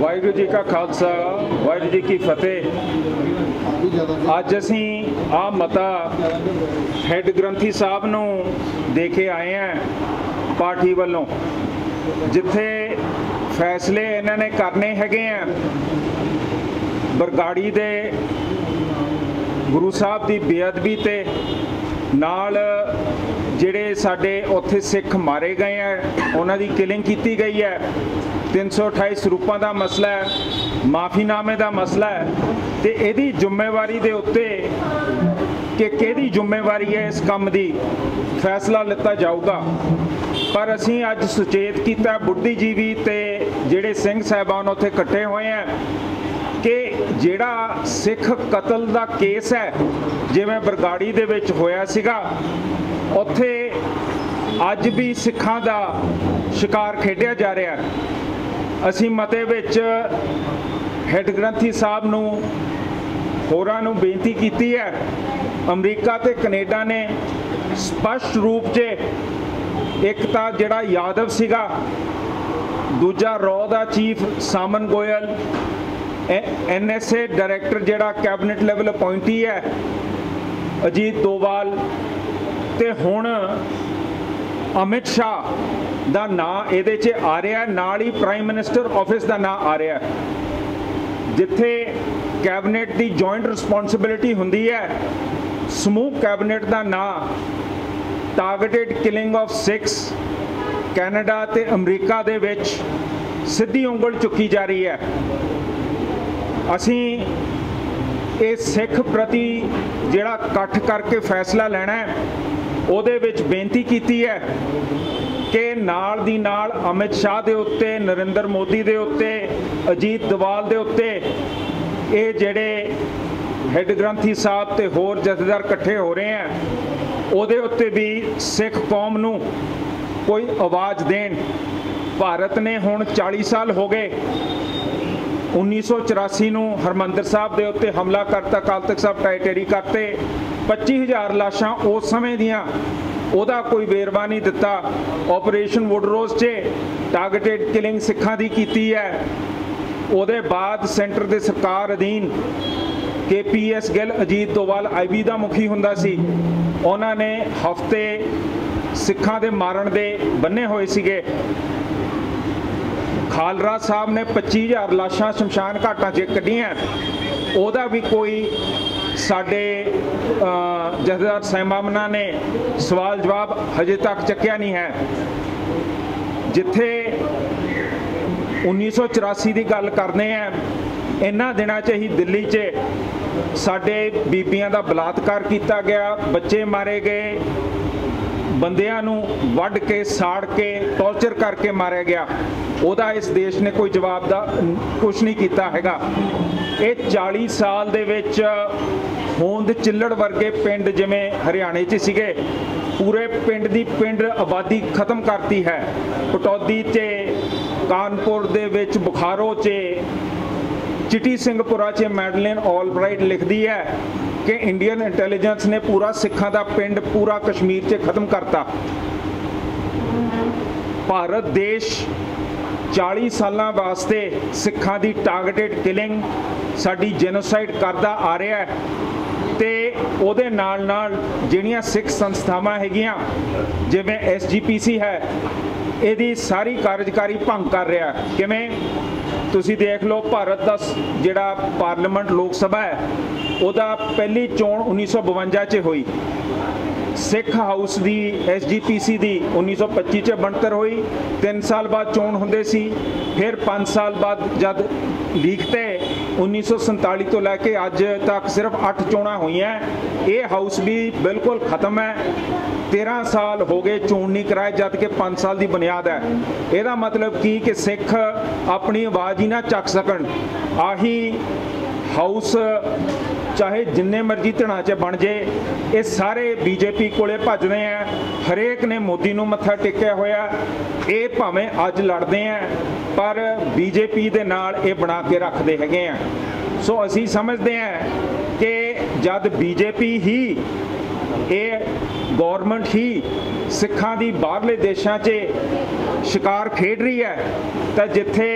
ਵਾਹਿਗੁਰੂ ਜੀ ਕਾ ਖਾਲਸਾ, ਵਾਹਿਗੁਰੂ ਜੀ ਕੀ ਫਤਿਹ। ਅੱਜ ਅਸੀਂ ਆ ਮਤਾ ਹੈੱਡ ਗ੍ਰੰਥੀ ਸਾਹਿਬ ਨੂੰ ਦੇ ਕੇ ਆਏ ਹਾਂ ਪਾਰਟੀ ਵੱਲੋਂ। ਜਿੱਥੇ ਫੈਸਲੇ ਇਹਨਾਂ ਨੇ ਕਰਨੇ ਹੈਗੇ ਆ। ਬਰਗਾੜੀ ਦੇ ਗੁਰੂ ਸਾਹਿਬ ਦੀ ਬੇਅਦਬੀ ਤੇ ਨਾਲ ਜਿਹੜੇ ਸਾਡੇ ਉੱਥੇ ਸਿੱਖ ਮਾਰੇ ਗਏ ਆ, ਉਹਨਾਂ ਦੀ ਕਿਲਿੰਗ ਕੀਤੀ ਗਈ ਹੈ। 328 ਸਰੂਪਾਂ ਦਾ ਮਸਲਾ ਹੈ, ਮਾਫੀਨਾਮੇ ਦਾ ਮਸਲਾ ਹੈ, ਤੇ ਇਹਦੀ ਜ਼ਿੰਮੇਵਾਰੀ ਦੇ ਉੱਤੇ ਕਿ ਕਿਹਦੀ ਜ਼ਿੰਮੇਵਾਰੀ ਹੈ ਇਸ ਕੰਮ ਦੀ, ਫੈਸਲਾ ਲਿੱਤਾ ਜਾਊਗਾ। ਪਰ ਅਸੀਂ ਅੱਜ ਸੁਚੇਤ ਕੀਤਾ ਬੁੱਧੀਜੀਵੀ ਤੇ ਜਿਹੜੇ ਸਿੰਘ ਸਾਹਿਬਾਨ ਉੱਥੇ ਇਕੱਠੇ ਹੋਏ ਆ ਕਿ ਜਿਹੜਾ ਸਿੱਖ ਕਤਲ ਦਾ ਕੇਸ ਹੈ, ਜਿਵੇਂ ਬਰਗਾੜੀ ਦੇ ਵਿੱਚ ਹੋਇਆ ਸੀਗਾ, ਉੱਥੇ ਅੱਜ ਵੀ ਸਿੱਖਾਂ ਦਾ ਸ਼ਿਕਾਰ ਖੇਡਿਆ ਜਾ ਰਿਹਾ ਹੈ। ਅਸੀਂ ਮਤੇ ਵਿੱਚ ਹੈੱਡ ਗ੍ਰੰਥੀ ਸਾਹਿਬ ਨੂੰ ਹੋਰਾਂ ਨੂੰ ਬੇਨਤੀ ਕੀਤੀ ਹੈ, ਅਮਰੀਕਾ ਤੇ ਕੈਨੇਡਾ ਨੇ ਸਪਸ਼ਟ ਰੂਪ 'ਚ ਇੱਕ ਤਾਂ ਜਿਹੜਾ ਯਾਦਵ ਸੀਗਾ, ਦੂਜਾ ਰੌ ਦਾ chief Samant Goel NSA director ਜਿਹੜਾ ਕੈਬਨਿਟ ਲੈਵਲ ਅਪਾਇੰਟੀ ਹੈ, ਅਜੀਤ ਦੋਵਾਲ ਤੇ ਹੁਣ ਅਮਿਤ ਸ਼ਾਹ ਦਾ ਨਾਂ ਇਹਦੇ 'ਚ ਆ ਰਿਹਾ ਨਾਲ ਹੀ ਪ੍ਰਾਈਮ ਮਿਨਿਸਟਰ ਆਫਿਸ ਦਾ ਨਾਂ ਆ ਰਿਹਾ ਜਿੱਥੇ ਕੈਬਨਿਟ ਦੀ ਜੁਆਇੰਟ ਰਿਸਪੌਂਸਿਬਿਲਿਟੀ ਹੁੰਦੀ ਹੈ, ਸਮੂਹ ਕੈਬਨਿਟ ਦਾ ਨਾਂ ਟਾਰਗੇਟਡ ਕਿਲਿੰਗ ਆਫ 6 ਕੈਨੇਡਾ ਤੇ ਅਮਰੀਕਾ ਦੇ ਵਿੱਚ ਸਿੱਧੀ ਉਂਗਲ ਚੁੱਕੀ ਜਾ ਰਹੀ ਹੈ। ਅਸੀਂ ਇਹ ਸਿੱਖ ਪ੍ਰਤੀ ਜਿਹੜਾ ਇਕੱਠ ਕਰਕੇ ਫੈਸਲਾ ਲੈਣਾ ਹੈ ਉਹਦੇ ਵਿੱਚ ਬੇਨਤੀ ਕੀਤੀ ਹੈ ਕਿ ਨਾਲ ਦੀ ਨਾਲ ਅਮਿਤ ਸ਼ਾਹ ਦੇ ਉੱਤੇ, ਨਰਿੰਦਰ ਮੋਦੀ ਦੇ ਉੱਤੇ, ਅਜੀਤ ਦਵਾਲ ਦੇ ਉੱਤੇ ਇਹ ਜਿਹੜੇ ਹੈੱਡ ਗ੍ਰੰਥੀ ਸਾਹਿਬ ਤੇ ਹੋਰ ਜਥੇਦਾਰ ਇਕੱਠੇ ਹੋ ਰਹੇ ਆ ਉਹਦੇ ਉੱਤੇ ਵੀ ਸਿੱਖ ਕੌਮ ਨੂੰ ਕੋਈ ਆਵਾਜ਼ ਦੇਣ। ਭਾਰਤ ਨੇ ਹੁਣ 40 ਸਾਲ ਹੋ ਗਏ 1984 ਨੂੰ ਹਰਮੰਦਰ ਸਾਹਿਬ ਦੇ ਉੱਤੇ ਹਮਲਾ ਕਰਤਾ ਕਾਲ ਤਖਤ ਸਾਹਿਬ ਟਾਈਟੇਰੀ ਕਰਤੇ। 25000 ਲਾਸ਼ਾਂ ਉਸ ਸਮੇਂ ਦੀਆਂ। ਉਹਦਾ ਕੋਈ ਵੇਰਵਾ ਨਹੀਂ ਦਿੱਤਾ। ਆਪਰੇਸ਼ਨ ਵੁੱਡਰੋਜ਼ 'ਚ ਟਾਰਗੇਟਡ ਕਿਲਿੰਗ ਸਿੱਖਾਂ ਦੀ ਕੀਤੀ ਹੈ। ਉਹਦੇ ਬਾਅਦ ਸੈਂਟਰ ਦੇ ਸਰਕਾਰ ਅਧੀਨ ਕੇਪੀਐਸ ਗਿੱਲ ਅਜੀਤ ਦੋਵਾਲ ਆਈਬੀ ਦਾ ਮੁਖੀ ਹੁੰਦਾ ਸੀ। ਉਹਨਾਂ ਨੇ ਹਫ਼ਤੇ ਸਿੱਖਾਂ ਦੇ ਮਾਰਨ ਦੇ ਬੰਨੇ ਹੋਏ ਸੀਗੇ। ਖਾਲਰਾ ਸਾਹਿਬ ਨੇ 25000 ਲਾਸ਼ਾਂ ਸ਼ਮਸ਼ਾਨ ਘਾਟਾਂ 'ਚ ਕੱਢੀਆਂ। ਉਹਦਾ ਵੀ ਕੋਈ ਸਾਡੇ ਜਥੇਦਾਰ ਸਹਿਮਾਮਨਾ ਨੇ ਸਵਾਲ ਜਵਾਬ ਹਜੇ ਤੱਕ ਚੱਕਿਆ ਨਹੀਂ ਹੈ। ਜਿੱਥੇ 1984 ਦੀ ਗੱਲ ਕਰਨੇ ਆ ਇਹਨਾਂ ਦਿਨਾਂ 'ਚ ਹੀ ਦਿੱਲੀ 'ਚ ਸਾਡੇ ਬੀਬੀਆਂ ਦਾ ਬਲਾਤਕਾਰ ਕੀਤਾ ਗਿਆ, ਬੱਚੇ ਮਾਰੇ ਗਏ, ਬੰਦਿਆਂ ਨੂੰ ਵੱਢ ਕੇ, ਸਾੜ ਕੇ, ਟੌਰਚਰ ਕਰਕੇ ਮਾਰਿਆ ਗਿਆ। ਉਹਦਾ ਇਸ ਦੇਸ਼ ਨੇ ਕੋਈ ਜਵਾਬ ਦਾ ਕੁਝ ਨਹੀਂ ਕੀਤਾ ਹੈਗਾ। ਇਹ 40 ਸਾਲ ਦੇ ਵਿੱਚ ਹੋਂਦ ਚਿੱਲੜ ਵਰਗੇ ਪਿੰਡ ਜਿਵੇਂ ਹਰਿਆਣੇ 'ਚ ਸੀਗੇ, ਪੂਰੇ ਪਿੰਡ ਦੀ ਪਿੰਡ ਆਬਾਦੀ ਖਤਮ ਕਰਤੀ ਹੈ। ਪਟੌਦੀ 'ਚ, ਕਾਨਪੁਰ ਦੇ ਵਿੱਚ, ਬੁਖਾਰੋ 'ਚ, ਚਿੱਟੀ ਸਿੰਘਪੁਰਾ 'ਚ ਮੈਡਲਿਨ ਆਲਬ੍ਰਾਈਟ ਲਿਖਦੀ ਹੈ ਕਿ ਇੰਡੀਅਨ ਇੰਟੈਲੀਜੈਂਸ ਨੇ ਪੂਰਾ ਸਿੱਖਾਂ ਦਾ ਪਿੰਡ ਪੂਰਾ ਕਸ਼ਮੀਰ 'ਚ ਖਤਮ ਕਰਤਾ। ਭਾਰਤ ਦੇਸ਼ 40 ਸਾਲਾਂ ਵਾਸਤੇ ਸਿੱਖਾਂ ਦੀ ਟਾਰਗੇਟਡ ਕਿਲਿੰਗ ਸਾਡੀ ਜੈਨੋਸਾਈਡ ਕਰਦਾ ਆ ਰਿਹਾ ਹੈ। ਤੇ ਉਹਦੇ ਨਾਲ ਨਾਲ ਜਿਹੜੀਆਂ ਸਿੱਖ ਸੰਸਥਾਵਾਂ ਹੈਗੀਆਂ, ਜਿਵੇਂ ਐਸਜੀਪੀਸੀ ਹੈ, ਇਹਦੀ ਸਾਰੀ ਕਾਰਜਕਾਰੀ ਭੰਗ ਕਰ ਰਿਹਾ ਕਿਵੇਂ? ਤੁਸੀਂ ਦੇਖ ਲਓ, ਭਾਰਤ ਦਾ ਜਿਹੜਾ ਪਾਰਲੀਮੈਂਟ ਲੋਕ ਸਭਾ ਹੈ, ਉਹਦਾ ਪਹਿਲੀ ਚੋਣ 1952 'ਚ ਹੋਈ। ਸਿੱਖ ਹਾਊਸ ਦੀ ਐਸਜੀਪੀਸੀ ਦੀ 1925 'ਚ ਬਣਤਰ ਹੋਈ। 3 ਸਾਲ ਬਾਅਦ ਚੋਣ ਹੁੰਦੇ ਸੀ। ਫਿਰ 5 ਸਾਲ ਬਾਅਦ ਜਦ ਲੀਕ ਤੇ 1947 ਤੋਂ ਲੈ ਕੇ ਅੱਜ ਤੱਕ ਸਿਰਫ 8 ਚੋਣਾਂ ਹੋਈਆਂ। ਇਹ ਹਾਊਸ ਵੀ ਬਿਲਕੁਲ ਖਤਮ ਹੈ। 13 ਸਾਲ ਹੋ ਗਏ ਚੋਣ ਨਹੀਂ ਕਰਾਏ, ਜਦ ਕਿ 5 ਸਾਲ ਦੀ ਬੁਨਿਆਦ ਹੈ। ਇਹਦਾ ਮਤਲਬ ਕੀ ਕਿ ਸਿੱਖ ਆਪਣੀ ਆਵਾਜ਼ ਹੀ ਨਾ ਚੱਕ ਸਕਣ। ਆਹੀ ਹਾਊਸ, ਚਾਹੇ ਜਿੰਨੇ ਮਰਜ਼ੀ ਧਣਾ 'ਚ ਬਣ ਜੇ, ਇਹ ਸਾਰੇ ਬੀਜੇਪੀ ਕੋਲੇ ਭੱਜਦੇ ਆ। ਹਰੇਕ ਨੇ ਮੋਦੀ ਨੂੰ ਮੱਥਾ ਟੇਕਿਆ ਹੋਇਆ। ਇਹ ਭਾਵੇਂ ਅੱਜ ਲੜਦੇ ਆ, ਪਰ ਬੀਜੇਪੀ ਦੇ ਨਾਲ ਇਹ ਬਣਾ ਕੇ ਰੱਖਦੇ ਹੈਗੇ ਆ। ਸੋ ਅਸੀਂ ਸਮਝਦੇ ਆ ਕਿ ਜਦ ਬੀਜੇਪੀ ਹੀ, ਇਹ ਗਵਰਨਮੈਂਟ ਹੀ ਸਿੱਖਾਂ ਦੀ ਬਾਹਰਲੇ ਦੇਸ਼ਾਂ 'ਚ ਸ਼ਿਕਾਰ ਖੇਡ ਰਹੀ ਹੈ, ਤਾਂ ਜਿੱਥੇ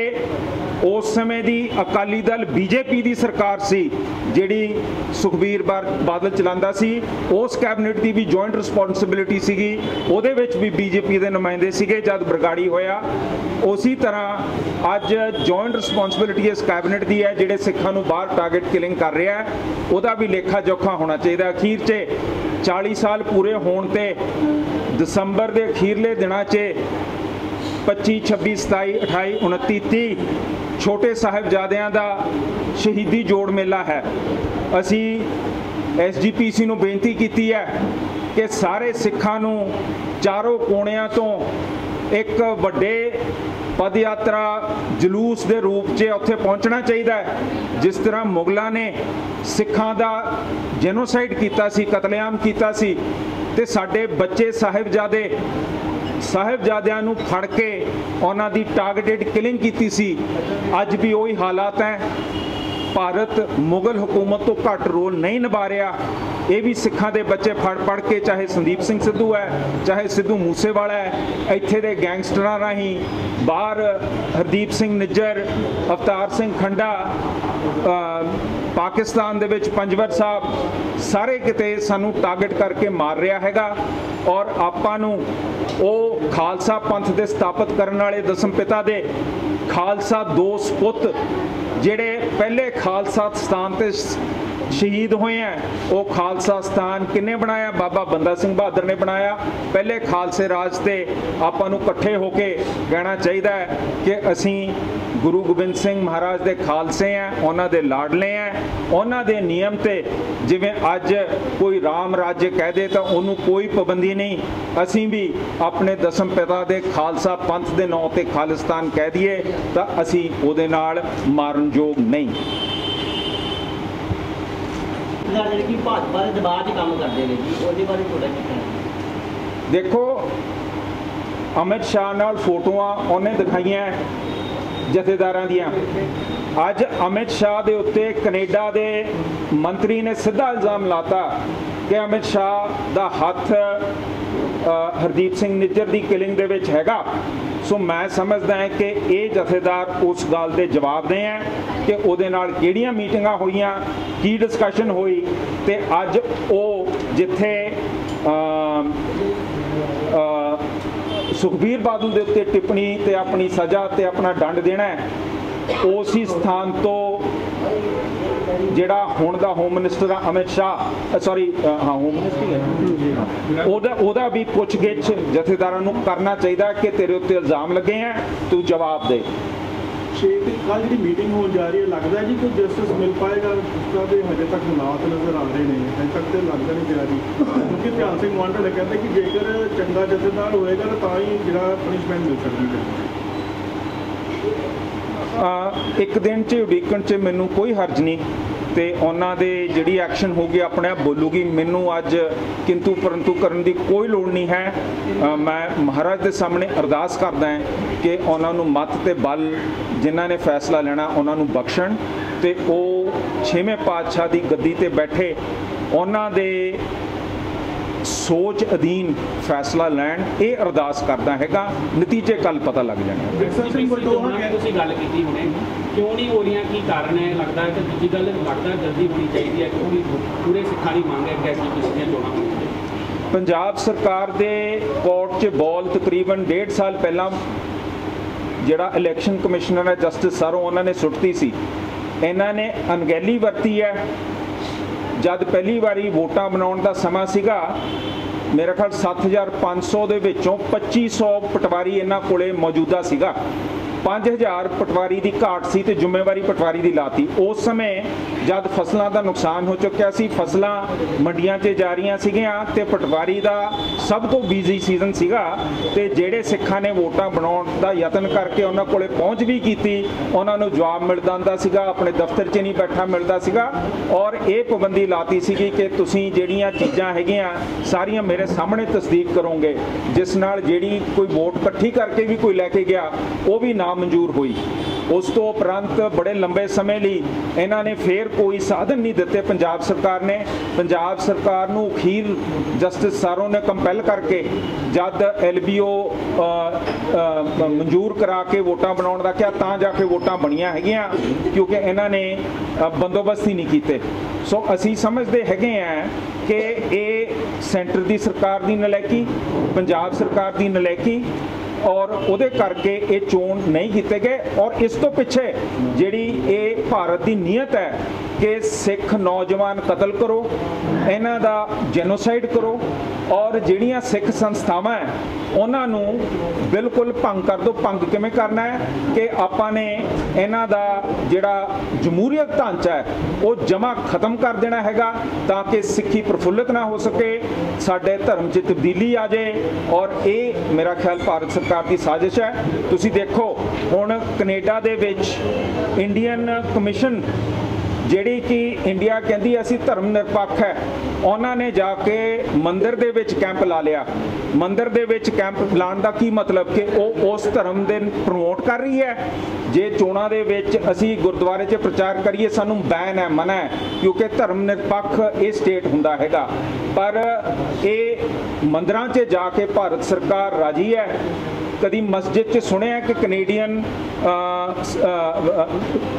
ਉਸ ਸਮੇਂ ਦੀ ਅਕਾਲੀ ਦਲ ਬੀਜੇਪੀ ਦੀ ਸਰਕਾਰ ਸੀ, ਜਿਹੜੀ ਸੁਖਬੀਰ ਬਾਰ- ਬਾਦਲ ਚਲਾਉਂਦਾ ਸੀ। ਉਸ ਕੈਬਨਿਟ ਦੀ ਵੀ ਜੁਆਇੰਟ ਰਿਸਪੌਂਸਿਬਿਲਿਟੀ ਸੀਗੀ। ਉਹਦੇ ਵਿੱਚ ਵੀ ਬੀਜੇਪੀ ਦੇ ਨੁਮਾਇੰਦੇ ਸੀਗੇ, ਜਦ ਬਰਗਾੜੀ ਹੋਇਆ। ਉਸੇ ਤਰ੍ਹਾਂ ਅੱਜ ਜੁਆਇੰਟ ਰਿਸਪੌਂਸਿਬਿਲਿਟੀ ਇਸ ਕੈਬਨਿਟ ਦੀ ਹੈ, ਜਿਹੜੇ ਸਿੱਖਾਂ ਨੂੰ ਬਾਹਰ ਟਾਰਗੇਟ ਕਿਲਿੰਗ ਕਰ ਰਿਹਾ ਹੈ। ਉਹਦਾ ਵੀ ਲੇਖਾ ਜੋਖਾ ਹੋਣਾ ਚਾਹੀਦਾ। ਅਖੀਰ 'ਚ 40 ਸਾਲ ਪੂਰੇ ਹੋਣ ਤੇ ਦਸੰਬਰ ਦੇ ਅਖੀਰਲੇ ਦਿਨਾਂ 'ਚ 25 26 27 28 29 30 ਛੋਟੇ ਸਾਹਿਬਜ਼ਾਦਿਆਂ ਦਾ ਸ਼ਹੀਦੀ ਜੋੜ ਮੇਲਾ ਹੈ। ਅਸੀਂ ਐਸਜੀਪੀਸੀ ਨੂੰ ਬੇਨਤੀ ਕੀਤੀ ਹੈ ਕਿ ਸਾਰੇ ਸਿੱਖਾਂ ਨੂੰ ਚਾਰੋਂ ਕੋਣਿਆਂ ਤੋਂ ਇੱਕ ਵੱਡੇ ਪਦ ਯਾਤਰਾ ਜਲੂਸ ਦੇ ਰੂਪ 'ਚ ਉੱਥੇ ਪਹੁੰਚਣਾ ਚਾਹੀਦਾ ਹੈ, ਜਿਸ ਤਰ੍ਹਾਂ ਮੁਗਲਾਂ ਨੇ ਸਿੱਖਾਂ ਦਾ ਜੈਨੋਸਾਈਡ ਕੀਤਾ ਸੀ, ਕਤਲੇਆਮ ਕੀਤਾ ਸੀ ਤੇ ਸਾਡੇ ਬੱਚੇ ਸਾਹਿਬਜ਼ਾਦੇ ਸਾਹਿਬਜ਼ਾਦਿਆਂ ਨੂੰ ਫੜ ਕੇ ਉਹਨਾਂ ਦੀ ਟਾਰਗੇਟਡ ਕਿਲਿੰਗ ਕੀਤੀ ਸੀ। ਅੱਜ ਵੀ ਉਹੀ ਹਾਲਾਤ ਹੈ। ਭਾਰਤ ਮੁਗਲ ਹਕੂਮਤ ਤੋਂ ਘੱਟ ਰੋਲ ਨਹੀਂ ਨਿਭਾ ਰਿਹਾ। ਇਹ ਵੀ ਸਿੱਖਾਂ ਦੇ ਬੱਚੇ ਫੜ ਫੜ ਕੇ, ਚਾਹੇ ਸੰਦੀਪ ਸਿੰਘ ਸਿੱਧੂ ਹੈ, ਚਾਹੇ ਸਿੱਧੂ ਮੂਸੇਵਾਲਾ ਹੈ, ਇੱਥੇ ਦੇ ਗੈਂਗਸਟਰਾਂ ਰਾਹੀਂ ਬਾਹਰ ਹਰਦੀਪ ਸਿੰਘ ਨਿੱਜਰ, ਅਵਤਾਰ ਸਿੰਘ ਖੰਡਾ ਪਾਕਿਸਤਾਨ ਦੇ ਵਿੱਚ ਪੰਜਵਰ ਸਾਹਿਬ ਸਾਰੇ ਕਿਤੇ ਸਾਨੂੰ ਟਾਰਗੇਟ ਕਰਕੇ ਮਾਰ ਰਿਹਾ ਹੈਗਾ ਔਰ ਆਪਾਂ ਨੂੰ ਉਹ ਖਾਲਸਾ ਪੰਥ ਦੇ ਸਥਾਪਿਤ ਕਰਨ ਵਾਲੇ ਦਸਮ ਪਿਤਾ ਦੇ ਖਾਲਸਾ ਦੋ ਸਪੁੱਤ ਜਿਹੜੇ ਪਹਿਲੇ ਖਾਲਸਾ ਸਥਾਨ ਤੇ ਸ਼- ਸ਼ਹੀਦ ਹੋਏ ਆ। ਉਹ ਖਾਲਸਾ ਸਥਾਨ ਕਿੰਨੇ ਬਣਾਇਆ? ਬਾਬਾ ਬੰਦਾ ਸਿੰਘ ਬਹਾਦਰ ਨੇ ਬਣਾਇਆ। ਪਹਿਲੇ ਖਾਲਸੇ ਰਾਜ ਤੇ ਆਪਾਂ ਨੂੰ ਇਕੱਠੇ ਹੋ ਕੇ ਕਹਿਣਾ ਚਾਹੀਦਾ ਹੈ ਕਿ ਅਸੀਂ ਗੁਰੂ ਗੋਬਿੰਦ ਸਿੰਘ ਮਹਾਰਾਜ ਦੇ ਖਾਲਸੇ ਆ, ਉਹਨਾਂ ਦੇ ਲਾਡਲੇ ਆ। ਉਹਨਾਂ ਦੇ ਨਿਯਮ ਤੇ ਜਿਵੇਂ ਅੱਜ ਕੋਈ ਰਾਮ ਰਾਜ ਕਹਿ ਦੇ ਤਾਂ ਉਹਨੂੰ ਕੋਈ ਪਾਬੰਦੀ ਨਹੀਂ। ਅਸੀਂ ਵੀ ਆਪਣੇ ਦਸਮ ਪਿਤਾ ਦੇ ਖਾਲਸਾ ਪੰਥ ਦੇ ਨਾਂ ਤੇ ਖਾਲਿਸਤਾਨ ਕਹਿ ਦਈਏ ਤਾਂ ਅਸੀਂ ਉਹਦੇ ਨਾਲ ਮਾਰਨਯੋਗ ਨਹੀਂ। ਜਿਹੜਾ ਜਿਹੜੇ ਕਿ ਭਾਜਪਾ ਦੇ ਦਬਾਅ 'ਚ ਕੰਮ ਕਰਦੇ ਨੇ ਜੀ, ਉਹਦੇ ਬਾਰੇ ਤੁਹਾਡਾ ਕੀ ਕਹਿਣਾ? ਦੇਖੋ, ਅਮਿਤ ਸ਼ਾਹ ਨਾਲ ਫੋਟੋਆਂ ਉਹਨੇ ਦਿਖਾਈਆਂ ਜਥੇਦਾਰਾਂ ਦੀਆਂ। ਅੱਜ ਅਮਿਤ ਸ਼ਾਹ ਦੇ ਉੱਤੇ ਕੈਨੇਡਾ ਦੇ ਮੰਤਰੀ ਨੇ ਸਿੱਧਾ ਇਲਜ਼ਾਮ ਲਾਤਾ ਕਿ ਅਮਿਤ ਸ਼ਾਹ ਦਾ ਹੱਥ ਹਰਦੀਪ ਸਿੰਘ ਨਿੱਜਰ ਦੀ ਕਿਲਿੰਗ ਦੇ ਵਿੱਚ ਹੈਗਾ। ਸੋ ਮੈਂ ਸਮਝਦਾ ਹਾਂ ਕਿ ਇਹ ਜਥੇਦਾਰ ਉਸ ਗੱਲ ਦੇ ਜਵਾਬ ਦੇ ਹੈ ਕਿ ਉਹਦੇ ਨਾਲ ਕਿਹੜੀਆਂ ਮੀਟਿੰਗਾਂ ਹੋਈਆਂ, ਕੀ ਡਿਸਕਸ਼ਨ ਹੋਈ ਤੇ ਅੱਜ ਉਹ ਜਿੱਥੇ ਸੁਖਬੀਰ ਬਾਦਲ ਦੇ ਉੱਤੇ ਟਿੱਪਣੀ ਤੇ ਆਪਣੀ ਸਜ਼ਾ ਤੇ ਆਪਣਾ ਦੰਡ ਦੇਣਾ ਹੈ, ਉਸੇ ਸਥਾਨ ਤੋਂ ਜਿਹੜਾ ਹੁਣ ਦਾ ਹੋਮ ਮਿਨਿਸਟਰ ਆ ਅਮਿਤ ਸ਼ਾਹ ਸੌਰੀ ਹਾਂ ਹੋਮ ਮਿਨਿਸਟਰ ਹੈ ਉਹਦਾ ਉਹਦਾ ਵੀ ਪੁੱਛਗਿੱਛ ਜਥੇਦਾਰਾਂ ਨੂੰ ਕਰਨਾ ਚਾਹੀਦਾ ਕਿ ਤੇਰੇ ਉੱਤੇ ਇਲਜ਼ਾਮ ਲੱਗੇ ਆ ਤੂੰ ਜਵਾਬ ਦੇ। ਛੇ ਦੀ ਕੱਲ ਜਿਹੜੀ ਮੀਟਿੰਗ ਹੋਣ ਜਾ ਰਹੀ ਹੈ ਲੱਗਦਾ ਹੈ ਜੀ ਕੋਈ ਜਸਟਿਸ ਮਿਲ ਪਾਏਗਾ? ਜਿਸ ਤਰ੍ਹਾਂ ਦੇ ਹਜੇ ਤੱਕ ਹਾਲਾਤ ਨਜ਼ਰ ਆ ਰਹੇ ਨੇ ਹਜੇ ਤੱਕ ਤੇ ਲੱਗਦਾ ਨਹੀਂ ਪਿਆ ਜੀ। ਕਿਉਂਕਿ ਧਿਆਨ ਸਿੰਘ ਮਾਨ ਨੇ ਕਹਿੰਦੇ ਕਿ ਜੇਕਰ ਚੰਗਾ ਜਥੇਦਾਰ ਹੋਏਗਾ ਤਾਂ ਤਾਂ ਹੀ ਜਿਹੜਾ ਪਨਿਸ਼ਮੈਂਟ ਮਿਲ ਸਕਦੀ ਹੈ। ਅ, ਇੱਕ ਦਿਨ ਚ ਉਡੀਕਣ ਚ ਮੈਨੂੰ ਕੋਈ ਹਰਜ ਨਹੀਂ। ਤੇ ਉਹਨਾਂ ਦੇ ਜਿਹੜੀ ਐਕਸ਼ਨ ਹੋਗੀ ਆਪਣੇ ਆਪ ਬੋਲੂਗੀ। ਮੈਨੂੰ ਅੱਜ ਕਿੰਤੂ ਪਰੰਤੂ ਕਰਨ ਦੀ ਕੋਈ ਲੋੜ ਨਹੀਂ ਹੈ। ਮੈਂ ਮਹਾਰਾਜ ਦੇ ਸਾਹਮਣੇ ਅਰਦਾਸ ਕਰਦਾ ਹਾਂ ਕਿ ਉਹਨਾਂ ਨੂੰ ਮੱਤ ਤੇ ਬਲ ਜਿਨ੍ਹਾਂ ਨੇ ਫੈਸਲਾ ਲੈਣਾ, ਉਹਨਾਂ ਨੂੰ ਬਖਸ਼ਣ ਤੇ ਉਹ ਛੇਵੇਂ ਪਾਤਸ਼ਾਹ ਦੀ ਗੱਦੀ ਤੇ ਬੈਠੇ। ਉਹਨਾਂ ਦੇ ਸੋਚ ਅਧੀਨ ਫੈਸਲਾ ਲੈਣ ਇਹ ਅਰਦਾਸ ਕਰਦਾ ਹੈਗਾ। ਨਤੀਜੇ ਕੱਲ ਪਤਾ ਲੱਗ ਜਾਣਗੇ। ਤੁਸੀਂ ਗੱਲ ਕੀਤੀ ਹੁਣੇ ਕਿਉਂ ਨਹੀਂ ਹੋ ਰਹੀਆਂ? ਕੀ ਕਾਰਨ ਹੈ? ਲੱਗਦਾ ਹੈ ਕਿ ਦੂਜੀ ਗੱਲ ਲੱਗਦਾ ਜਲਦੀ ਹੋਣੀ ਚਾਹੀਦੀ ਹੈ ਕਿਉਂਕਿ ਪੂਰੇ ਸਿੱਖਾਂ ਦੀ ਮੰਗ ਹੈ ਕਿ ਐਸੀ ਕਿਸੇ ਦੀਆਂ ਚੋਣਾਂ ਹੋਣ। ਪੰਜਾਬ ਸਰਕਾਰ ਦੇ ਕੋਰਟ 'ਚ ਬੋਲ ਤਕਰੀਬਨ 1.5 ਸਾਲ ਪਹਿਲਾਂ ਜਿਹੜਾ ਇਲੈਕਸ਼ਨ ਕਮਿਸ਼ਨਰ ਹੈ ਜਸਟਿਸ ਸਰੋਂ ਉਹਨਾਂ ਨੇ ਸੁੱਟਤੀ ਸੀ। ਇਹਨਾਂ ਨੇ ਅਣਗਹਿਲੀ ਵਰਤੀ ਹੈ। ਜਦ ਪਹਿਲੀ ਵਾਰੀ ਵੋਟਾਂ ਬਣਾਉਣ ਦਾ ਸਮਾਂ ਸੀਗਾ, ਮੇਰੇ ਖਿਆਲ 7500 ਦੇ ਵਿੱਚੋਂ 2500 ਪਟਵਾਰੀ ਇਹਨਾਂ ਕੋਲੇ ਮੌਜੂਦਾ ਸੀਗਾ। 5000 ਪਟਵਾਰੀ ਦੀ ਘਾਟ ਸੀ ਤੇ ਜ਼ਿੰਮੇਵਾਰੀ ਪਟਵਾਰੀ ਦੀ ਲਾਤੀ। ਉਸ ਸਮੇਂ ਜਦ ਫਸਲਾਂ ਦਾ ਨੁਕਸਾਨ ਹੋ ਚੁੱਕਿਆ ਸੀ, ਫਸਲਾਂ ਮੰਡੀਆਂ 'ਚ ਜਾ ਰਹੀਆਂ ਸੀਗੀਆਂ ਤੇ ਪਟਵਾਰੀ ਦਾ ਸਭ ਤੋਂ ਬਿਜ਼ੀ ਸੀਜ਼ਨ ਸੀਗਾ ਤੇ ਜਿਹੜੇ ਸਿੱਖਾਂ ਨੇ ਵੋਟਾਂ ਬਣਾਉਣ ਦਾ ਯਤਨ ਕਰਕੇ ਉਹਨਾਂ ਕੋਲੇ ਪਹੁੰਚ ਵੀ ਕੀਤੀ, ਉਹਨਾਂ ਨੂੰ ਜਵਾਬ ਮਿਲਦਾ ਹੁੰਦਾ ਸੀਗਾ, ਆਪਣੇ ਦਫ਼ਤਰ 'ਚ ਨਹੀਂ ਬੈਠਾ ਮਿਲਦਾ ਸੀਗਾ ਔਰ ਇਹ ਪਾਬੰਦੀ ਲਾਤੀ ਸੀਗੀ ਕਿ ਤੁਸੀਂ ਜਿਹੜੀਆਂ ਚੀਜ਼ਾਂ ਹੈਗੀਆਂ ਸਾਰੀਆਂ ਮੇਰੇ ਸਾਹਮਣੇ ਤਸਦੀਕ ਕਰੋਗੇ, ਜਿਸ ਨਾਲ ਜਿਹੜੀ ਕੋਈ ਵੋਟ ਇਕੱਠੀ ਕਰਕੇ ਵੀ ਕੋਈ ਲੈ ਕੇ ਗਿਆ, ਉਹ ਵੀ ਨਾ ਮਨਜ਼ੂਰ ਹੋਈ। ਉਸ ਤੋਂ ਉਪਰੰਤ ਬੜੇ ਲੰਬੇ ਸਮੇਂ ਲਈ ਇਹਨਾਂ ਨੇ ਫੇਰ ਕੋਈ ਸਾਧਨ ਨਹੀਂ ਦਿੱਤੇ ਪੰਜਾਬ ਸਰਕਾਰ ਨੇ। ਪੰਜਾਬ ਸਰਕਾਰ ਨੂੰ ਅਖੀਰ ਜਸਟਿਸ ਸਾਰੋ ਨੇ ਕੰਪੈਲ ਕਰਕੇ ਜਦ ਐਲਬੀਓ ਮਨਜ਼ੂਰ ਕਰਾ ਕੇ ਵੋਟਾਂ ਬਣਾਉਣ ਦਾ ਕਿਹਾ, ਤਾਂ ਜਾ ਕੇ ਵੋਟਾਂ ਬਣੀਆਂ ਹੈਗੀਆਂ, ਕਿਉਂਕਿ ਇਹਨਾਂ ਨੇ ਬੰਦੋਬਸਤ ਹੀ ਨਹੀਂ ਕੀਤੇ। ਸੋ ਅਸੀਂ ਸਮਝਦੇ ਹੈਗੇ ਆ ਕਿ ਇਹ ਸੈਂਟਰ ਦੀ ਸਰਕਾਰ ਦੀ ਨਲਾਇਕੀ, ਪੰਜਾਬ ਸਰਕਾਰ ਦੀ ਨਲਾਇਕੀ ਔਰ ਉਹਦੇ ਕਰਕੇ ਇਹ ਚੋਣ ਨਹੀਂ ਕੀਤੇ ਗਏ। ਔਰ ਇਸ ਤੋਂ ਪਿੱਛੇ ਜਿਹੜੀ ਇਹ ਭਾਰਤ ਦੀ ਨੀਅਤ ਹੈ ਕਿ ਸਿੱਖ ਨੌਜਵਾਨ ਕਤਲ ਕਰੋ, ਇਹਨਾਂ ਦਾ ਜੈਨੋਸਾਈਡ ਕਰੋ ਔਰ ਜਿਹੜੀਆਂ ਸਿੱਖ ਸੰਸਥਾਵਾਂ ਹੈ, ਉਹਨਾਂ ਨੂੰ ਬਿਲਕੁਲ ਭੰਗ ਕਰ ਦੋ। ਭੰਗ ਕਿਵੇਂ ਕਰਨਾ ਹੈ? ਕਿ ਆਪਾਂ ਨੇ ਇਹਨਾਂ ਦਾ ਜਿਹੜਾ ਜਮਹੂਰੀਅਤ ਢਾਂਚਾ ਹੈ, ਉਹ ਜਮਾ ਖਤਮ ਕਰ ਦੇਣਾ ਹੈਗਾ ਤਾਂ ਕਿ ਸਿੱਖੀ ਪ੍ਰਫੁੱਲਤ ਨਾ ਹੋ ਸਕੇ, ਸਾਡੇ ਧਰਮ 'ਚ ਤਬਦੀਲੀ ਆ ਜਾਏ। ਔਰ ਇਹ ਮੇਰਾ ਖਿਆਲ ਭਾਰਤ ਸਰਕਾਰ ਦੀ ਸਾਜ਼ਿਸ਼ ਹੈ। ਤੁਸੀਂ ਦੇਖੋ, ਹੁਣ ਕੈਨੇਡਾ ਦੇ ਵਿੱਚ ਇੰਡੀਅਨ ਕਮਿਸ਼ਨ ਜਿਹੜੀ ਕਿ ਇੰਡੀਆ ਕਹਿੰਦੀ ਅਸੀਂ ਧਰਮ ਨਿਰਪੱਖ ਹੈ, ਉਹਨਾਂ ਨੇ ਜਾ ਕੇ ਮੰਦਿਰ ਦੇ ਵਿੱਚ ਕੈਂਪ ਲਾ ਲਿਆ। ਮੰਦਿਰ ਦੇ ਵਿੱਚ ਕੈਂਪ ਲਾਉਣ ਦਾ ਕੀ ਮਤਲਬ? ਕਿ ਉਹ ਉਸ ਧਰਮ ਦੇ ਪ੍ਰਮੋਟ ਕਰ ਰਹੀ ਹੈ। ਜੇ ਚੋਣਾਂ ਦੇ ਵਿੱਚ ਅਸੀਂ ਗੁਰਦੁਆਰੇ 'ਚ ਪ੍ਰਚਾਰ ਕਰੀਏ, ਸਾਨੂੰ ਬੈਨ ਹੈ, ਮਨਾ ਹੈ, ਕਿਉਂਕਿ ਧਰਮ ਨਿਰਪੱਖ ਇਹ ਸਟੇਟ ਹੁੰਦਾ ਹੈਗਾ। ਪਰ ਇਹ ਮੰਦਰਾਂ 'ਚ ਜਾ ਕੇ ਭਾਰਤ ਸਰਕਾਰ ਰਾਜੀ ਹੈ। ਕਦੀ ਮਸਜਿਦ 'ਚ ਸੁਣਿਆ ਕਿ ਕੈਨੇਡੀਅਨ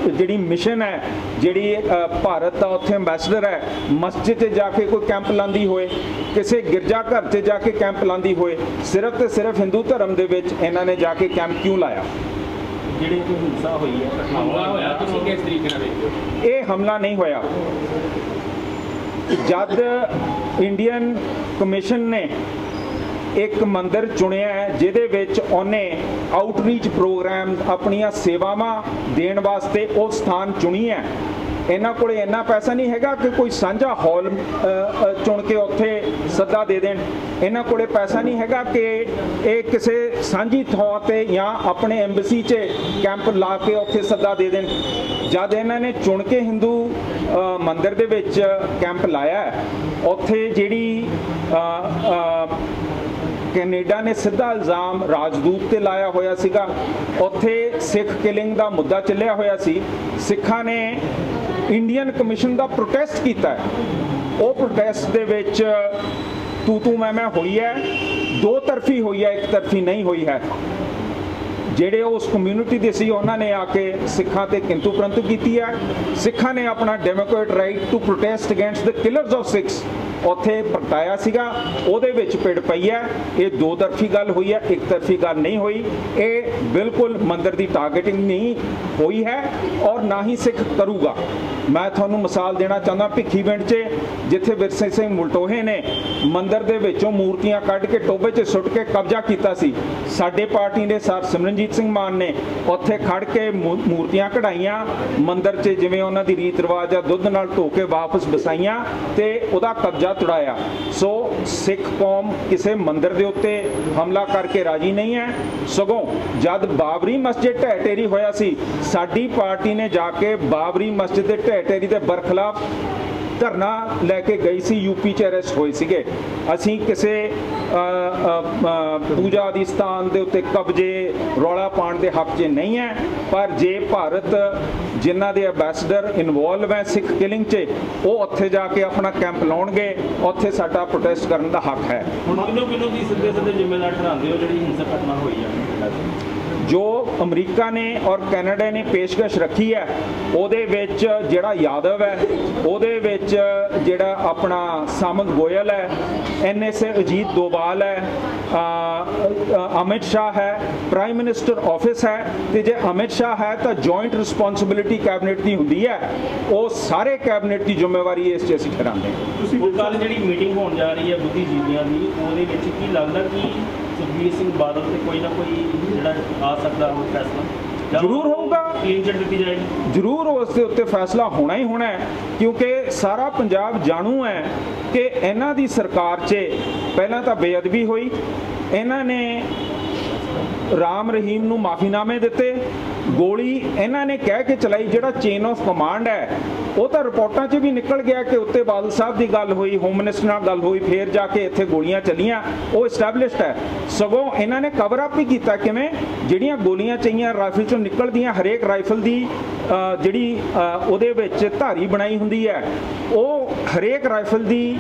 ਜਿਹੜੀ ਮਿਸ਼ਨ ਹੈ ਜਿਹੜੀ ਭਾਰਤ ਦਾ ਉੱਥੇ ਐਮਬੈਸਡਰ ਹੈ ਮਸਜਿਦ 'ਚ ਜਾ ਕੇ ਕੋਈ ਕੈਂਪ ਲਾਂਦੀ ਹੋਏ ਕਿਸੇ ਗਿਰਜਾ ਘਰ 'ਚ ਜਾ ਕੇ ਕੈਂਪ ਲਾਂਦੀ ਹੋਏ ਸਿਰਫ ਤੇ ਸਿਰਫ ਹਿੰਦੂ ਧਰਮ ਦੇ ਵਿੱਚ ਇਹਨਾਂ ਨੇ ਜਾ ਕੇ ਕੈਂਪ ਕਿਉਂ ਲਾਇਆ? ਜਿਹੜੀ ਕੋਈ ਹਿੰਸਾ ਹੋਈ ਹੈ ਹਮਲਾ ਹੋਇਆ ਤੁਸੀਂ ਕਿਸ ਤਰੀਕੇ ਨਾਲ ਦੇਖਦੇ ਹੋ? ਇਹ ਹਮਲਾ ਨਹੀਂ ਹੋਇਆ। ਜਦ ਇੰਡੀਅਨ ਕਮਿਸ਼ਨ ਨੇ ਇੱਕ ਮੰਦਿਰ ਚੁਣਿਆ ਹੈ ਜਿਹਦੇ ਵਿੱਚ ਉਹਨੇ ਆਊਟਰੀਚ ਪ੍ਰੋਗਰਾਮ ਆਪਣੀਆਂ ਸੇਵਾਵਾਂ ਦੇਣ ਵਾਸਤੇ ਉਹ ਸਥਾਨ ਚੁਣੀ ਹੈ। ਇਹਨਾਂ ਕੋਲੇ ਇੰਨਾ ਪੈਸਾ ਨਹੀਂ ਹੈਗਾ ਕਿ ਕੋਈ ਸਾਂਝਾ ਹਾਲ ਚੁਣ ਕੇ ਉੱਥੇ ਸੱਦਾ ਦੇ ਦੇਣ। ਇਹਨਾਂ ਕੋਲੇ ਪੈਸਾ ਨਹੀਂ ਹੈਗਾ ਕਿ ਇਹ ਕਿਸੇ ਸਾਂਝੀ ਥਾਂ ਤੇ ਜਾਂ ਆਪਣੇ ਐਮਬੈਸੀ 'ਚ ਕੈਂਪ ਲਾ ਕੇ ਉੱਥੇ ਸੱਦਾ ਦੇ ਦੇਣ। ਜਦ ਇਹਨਾਂ ਨੇ ਚੁਣ ਕੇ ਹਿੰਦੂ ਅ, ਮੰਦਿਰ ਦੇ ਵਿੱਚ ਕੈਂਪ ਲਾਇਆ ਉੱਥੇ ਜਿਹੜੀ ਕੈਨੇਡਾ ਨੇ ਸਿੱਧਾ ਇਲਜ਼ਾਮ ਰਾਜਦੂਤ ਤੇ ਲਾਇਆ ਹੋਇਆ ਸੀਗਾ। ਉੱਥੇ ਸਿੱਖ ਕਿਲਿੰਗ ਦਾ ਮੁੱਦਾ ਚੱਲਿਆ ਹੋਇਆ ਸੀ। ਸਿੱਖਾਂ ਨੇ ਇੰਡੀਅਨ ਕਮਿਸ਼ਨ ਦਾ ਪ੍ਰੋਟੈਸਟ ਕੀਤਾ ਹੈ। ਉਹ ਪ੍ਰੋਟੈਸਟ ਦੇ ਵਿੱਚ ਤੂ ਤੂ ਮੈਂ ਮੈਂ ਹੋਈ ਹੈ। ਦੋ ਤਰਫੀ ਹੋਈ ਹੈ, ਇੱਕ ਤਰਫੀ ਨਹੀਂ ਹੋਈ ਹੈ। ਜਿਹੜੇ ਉਸ ਕਮਿਊਨਿਟੀ ਦੇ ਸੀ, ਉਹਨਾਂ ਨੇ ਆ ਕੇ ਸਿੱਖਾਂ ਤੇ ਕਿੰਤੂ ਪ੍ਰੰਤੂ ਕੀਤੀ ਹੈ। ਸਿੱਖਾਂ ਨੇ ਆਪਣਾ democrat right to protest against the killers of Sikhs ਉੱਥੇ ਪ੍ਰਗਟਾਇਆ ਸੀਗਾ, ਉਹਦੇ ਵਿੱਚ ਪਿੜ ਪਈ ਹੈ। ਇਹ ਦੋ ਤਰਫੀ ਗੱਲ ਹੋਈ ਹੈ, ਇੱਕ ਤਰਫੀ ਗੱਲ ਨਹੀਂ ਹੋਈ। ਇਹ ਬਿਲਕੁਲ ਮੰਦਰ ਦੀ ਟਾਰਗੇਟਿੰਗ ਨਹੀਂ ਹੋਈ ਹੈ ਔਰ ਨਾ ਹੀ ਸਿੱਖ ਕਰੂਗਾ। ਮੈਂ ਤੁਹਾਨੂੰ ਮਿਸਾਲ ਦੇਣਾ ਚਾਹੁੰਦਾ ਭਿੱਖੀ ਪਿੰਡ 'ਚ, ਜਿੱਥੇ ਵਿਰਸੇ ਸਿੰਘ ਮੁਲਟੋਹੇ ਨੇ ਮੰਦਰ ਦੇ ਵਿੱਚੋਂ ਮੂਰਤੀਆਂ ਕੱਢ ਕੇ ਟੋਬੇ 'ਚ ਸੁੱਟ ਕੇ ਕਬਜ਼ਾ ਕੀਤਾ ਸੀ। ਸਾਡੇ ਪਾਰਟੀ ਦੇ ਸਰ ਸਿਮਰਨਜੀਤ ਸਿੰਘ ਮਾਨ ਨੇ ਉੱਥੇ ਖੜ ਕੇ ਮੂ- ਮੂਰਤੀਆਂ ਕਢਾਈਆਂ, ਮੰਦਰ 'ਚ ਜਿਵੇਂ ਉਹਨਾਂ ਦੀ ਰੀਤ ਰਿਵਾਜ ਆ, ਦੁੱਧ ਨਾਲ ਧੋ ਕੇ ਵਾਪਸ ਵਸਾਈਆਂ ਤੇ ਉਹਦਾ ਕਬਜ਼ਾ ਤੁੜਾਇਆ। ਸੋ ਸਿੱਖ ਕੌਮ ਕਿਸੇ ਮੰਦਰ ਦੇ ਉੱਤੇ ਹਮਲਾ ਕਰਕੇ ਰਾਜੀ ਨਹੀਂ ਹੈ। ਸਗੋਂ ਜਦ ਬਾਬਰੀ ਮਸਜਿਦ ਢਹਿ ਢੇਰੀ ਹੋਇਆ ਸੀ, ਸਾਡੀ ਪਾਰਟੀ ਨੇ ਜਾ ਕੇ ਬਾਬਰੀ ਮਸਜਿਦ ਦੇ ਢਹਿ ਢੇਰੀ ਦੇ ਬਰਖਲਾਫ ਧਰਨਾ ਲੈ ਕੇ ਗਈ ਸੀ ਯੂਪੀ ਚ ਅਰੈਸਟ ਹੋਏ ਸੀਗੇ। ਅਸੀਂ ਕਿਸੇ ਪੂਜਾ ਦੀ ਸਥਾਨ ਦੇ ਉੱਤੇ ਕਬਜ਼ੇ, ਰੌਲਾ ਪਾਉਣ ਦੇ ਹੱਕ 'ਚ ਨਹੀਂ ਹੈ। ਪਰ ਜੇ ਭਾਰਤ ਜਿਨ੍ਹਾਂ ਦੇ ਐਮਬੈਸਡਰ ਇਨਵੋਲਵ ਹੈ ਸਿੱਖ ਕਿਲਿੰਗ 'ਚ, ਉਹ ਉੱਥੇ ਜਾ ਕੇ ਆਪਣਾ ਕੈਂਪ ਲਾਉਣਗੇ। ਉੱਥੇ ਸਾਡਾ ਪ੍ਰੋਟੈਸਟ ਕਰਨ ਦਾ ਹੱਕ ਹੈ। ਹੁਣ ਕਿੰਨੋ ਕਿੰਨੋ ਦੀ ਸਿੱਧੇ ਸਿੱਧੇ ਜ਼ਿੰਮੇਦਾਰ ਠਹਿਰਾਉਂਦੇ ਹੋ ਜਿਹੜੀ ਹਿੰਸਕ ਘਟਨਾ ਹੋਈ ਹੈ ਜੋ ਅਮਰੀਕਾ ਨੇ ਔਰ ਕੈਨੇਡਾ ਨੇ ਪੇਸ਼ਕਸ਼ ਰੱਖੀ ਹੈ ਉਹਦੇ ਵਿੱਚ ਜਿਹੜਾ ਯਾਦਵ ਹੈ ਉਹਦੇ ਵਿੱਚ ਜਿਹੜਾ ਆਪਣਾ ਸਾਮੰਤ ਗੋਇਲ ਹੈ ਐਨਐਸਏ ਅਜੀਤ ਦੋਵਾਲ ਹੈ ਅਮਿਤ ਸ਼ਾਹ ਹੈ ਪ੍ਰਾਈਮ ਮਿਨਿਸਟਰ ਆਫਿਸ ਹੈ ਤੇ ਜੇ ਅਮਿਤ ਸ਼ਾਹ ਹੈ ਤਾਂ ਜੁਆਇੰਟ ਰਿਸਪੌਂਸਿਬਿਲਿਟੀ ਕੈਬਨਿਟ ਦੀ ਹੁੰਦੀ ਹੈ। ਉਹ ਸਾਰੇ ਕੈਬਨਿਟ ਦੀ ਜ਼ਿੰਮੇਵਾਰੀ ਇਸ 'ਚ ਅਸੀਂ ਠਹਿਰਾਉਂਦੇ ਹਾਂ ਤੁਸੀਂ ਕੱਲ ਜਿਹੜੀ ਮੀਟਿੰਗ ਹੋਣ ਜਾ ਰਹੀ ਹੈ ਬੁੱਧੀਜੀਵੀਆਂ ਦੀ ਉਹਦੇ ਵਿੱਚ ਕੀ ਲੱਗਦਾ ਕਿ ਸੁਖਬੀਰ ਸਿੰਘ ਬਾਦਲ ਤੇ ਕੋਈ ਨਾ ਕੋਈ ਜਿਹੜਾ ਆ ਸਕਦਾ ਉਹ ਫੈਸਲਾ। ਜਾਂ ਜ਼ਰੂਰ ਹੋਊਗਾ। ਕਲੀਨ ਚਿੱਟ ਦਿੱਤੀ ਜਾਏਗੀ। ਜ਼ਰੂਰ ਉਸ ਦੇ ਉੱਤੇ ਫੈਸਲਾ ਹੋਣਾ ਹੀ ਹੋਣਾ ਹੈ ਕਿਉਂਕਿ ਸਾਰਾ ਪੰਜਾਬ ਜਾਣੂ ਹੈ ਕਿ ਇਹਨਾਂ ਦੀ ਸਰਕਾਰ 'ਚ ਪਹਿਲਾਂ ਤਾਂ ਬੇਅਦਬੀ ਹੋਈ। ਇਹਨਾਂ ਨੇ ਰਾਮ ਰਹੀਮ ਨੂੰ ਮਾਫੀਨਾਮੇ ਦਿੱਤੇ। ਗੋਲੀ ਇਹਨਾਂ ਨੇ ਕਹਿ ਕੇ ਚਲਾਈ, ਜਿਹੜਾ ਚੇਨ ਆਫ ਕਮਾਂਡ ਹੈ, ਉਹ ਤਾਂ ਰਿਪੋਰਟਾਂ 'ਚ ਵੀ ਨਿਕਲ ਗਿਆ ਕਿ ਉੱਤੇ ਬਾਦਲ ਸਾਹਿਬ ਦੀ ਗੱਲ ਹੋਈ ਹੋਮ ਮਿਨਿਸਟਰ ਨਾਲ ਗੱਲ ਹੋਈ, ਫੇਰ ਜਾ ਕੇ ਇੱਥੇ ਗੋਲੀਆਂ ਚੱਲੀਆਂ, ਉਹ ਐਸਟੈਬਲਿਸ਼ਡ ਹੈ। ਸਗੋਂ ਇਹਨਾਂ ਨੇ ਕਵਰ ਅਪ ਵੀ ਕੀਤਾ ਕਿਵੇਂ? ਜਿਹੜੀਆਂ ਗੋਲੀਆਂ ਚਾਹੀਆਂ ਰਾਈਫਲ 'ਚੋਂ ਨਿਕਲਦੀਆਂ, ਹਰੇਕ ਰਾਈਫਲ ਦੀ ਜਿਹੜੀ ਉਹਦੇ ਵਿੱਚ ਧਾਰੀ ਬਣਾਈ ਹੁੰਦੀ ਹੈ, ਉਹ ਹਰੇਕ ਰਾਈਫਲ ਦੀ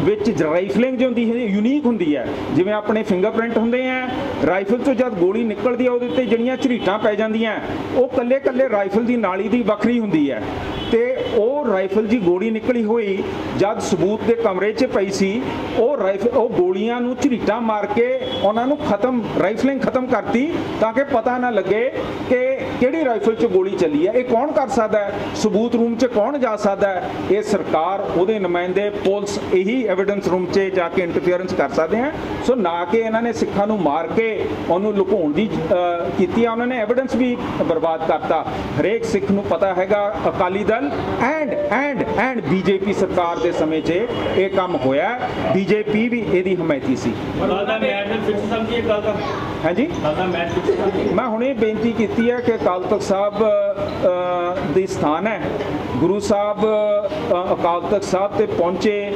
ਵਿੱਚ ਰਾਈਫਲਿੰਗ ਜੋ ਹੁੰਦੀ ਹੈ ਯੂਨੀਕ ਹੁੰਦੀ ਹੈ। ਜਿਵੇਂ ਆਪਣੇ ਫਿੰਗਰਪ੍ਰਿੰਟ ਹੁੰਦੇ ਆ ਰਾਈਫਲ ਤੋਂ ਜਦ ਗੋਲੀ ਨਿਕਲਦੀ ਹੈ ਉਹਦੇ ਉੱਤੇ ਜਿਹੜੀਆਂ ਝਰੀਟਾਂ ਪੈ ਜਾਂਦੀਆਂ, ਉਹ ਕੱਲੇ ਕੱਲੇ ਰਾਈਫਲ ਦੀ ਨਾਲੀ ਦੀ ਵੱਖਰੀ ਹੁੰਦੀ ਹੈ। ਤੇ ਉਹ ਰਾਈਫਲ ਦੀ ਗੋਲੀ ਨਿਕਲੀ ਹੋਈ, ਜਦ ਸਬੂਤ ਦੇ ਕਮਰੇ 'ਚ ਪਈ ਸੀ, ਉਹ ਰਾਈਫਲ ਉਹ ਗੋਲੀਆਂ ਨੂੰ ਝਰੀਟਾਂ ਮਾਰ ਕੇ ਉਹਨਾਂ ਨੂੰ ਖਤਮ ਰਾਈਫਲਿੰਗ ਖਤਮ ਕਰਤੀ, ਤਾਂ ਕਿ ਪਤਾ ਨਾ ਲੱਗੇ ਕਿ ਕਿਹੜੀ ਰਾਈਫਲ 'ਚ ਗੋਲੀ ਚੱਲੀ ਹੈ? ਇਹ ਕੌਣ ਕਰ ਸਕਦਾ ਹੈ? ਸਬੂਤ ਰੂਮ 'ਚ ਕੌਣ ਜਾ ਸਕਦਾ ਹੈ? ਇਹ ਸਰਕਾਰ ਉਹਦੇ ਨੁਮਾਇੰਦੇ ਪੁਲਿਸ ਇਹੀ ਐਵੀਡੈਂਸ ਰੂਮ 'ਚ ਜਾ ਕੇ ਇੰਟਰਫੀਅਰੈਂਸ ਕਰ ਸਕਦੇ ਆ ਸੋ ਨਾ ਕਿ ਇਹਨਾਂ ਨੇ ਸਿੱਖਾਂ ਨੂੰ ਮਾਰ ਕੇ ਉਹਨੂੰ ਲੁਕਾਉਣ ਦੀ ਕੀਤੀ ਆ। ਉਹਨਾਂ ਨੇ ਐਵੀਡੈਂਸ ਵੀ ਬਰਬਾਦ ਕਰਤਾ। ਹਰੇਕ ਸਿੱਖ ਨੂੰ ਪਤਾ ਹੈਗਾ Akali Dal and and and BJP ਸਰਕਾਰ ਦੇ ਸਮੇਂ 'ਚ ਇਹ ਕੰਮ ਹੋਇਆ ਬੀਜੇਪੀ ਵੀ ਇਹਦੀ ਹਮਾਇਤੀ ਸੀ। ਹਾਂਜੀ? ਮੈਂ ਹੁਣੇ ਬੇਨਤੀ ਕੀਤੀ ਹੈ ਕਿ ਅਕਾਲ ਤਖਤ ਸਾਹਿਬ ਅ, ਦੀ ਸਥਾਨ ਹੈ। ਗੁਰੂ ਸਾਹਿਬ ਅਕਾਲ ਤਖਤ ਸਾਹਿਬ ਤੇ ਪਹੁੰਚੇ।